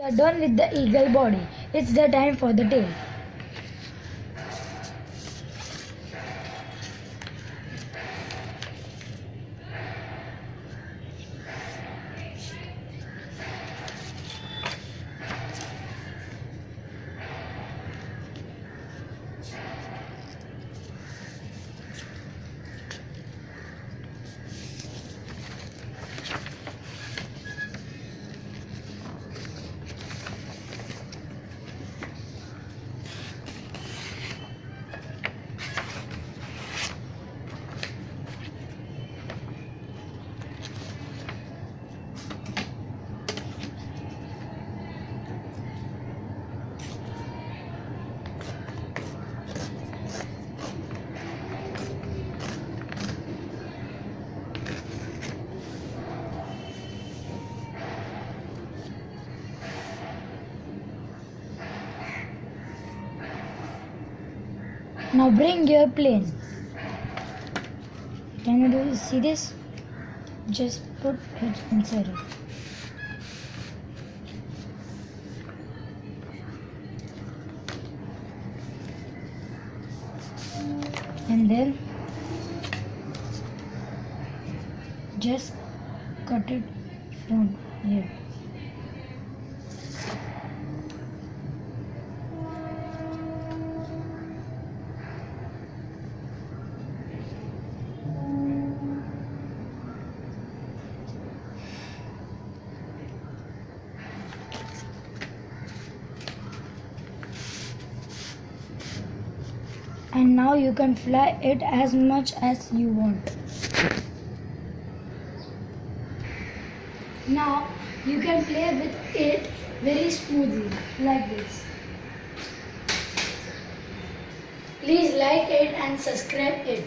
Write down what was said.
We are done with the eagle body. It's the time for the tail. Now bring your plane. Can you do see this? Just put it inside it. And then just cut it from here. And now you can fly it as much as you want. Now you can play with it very smoothly like this. Please like it and subscribe it.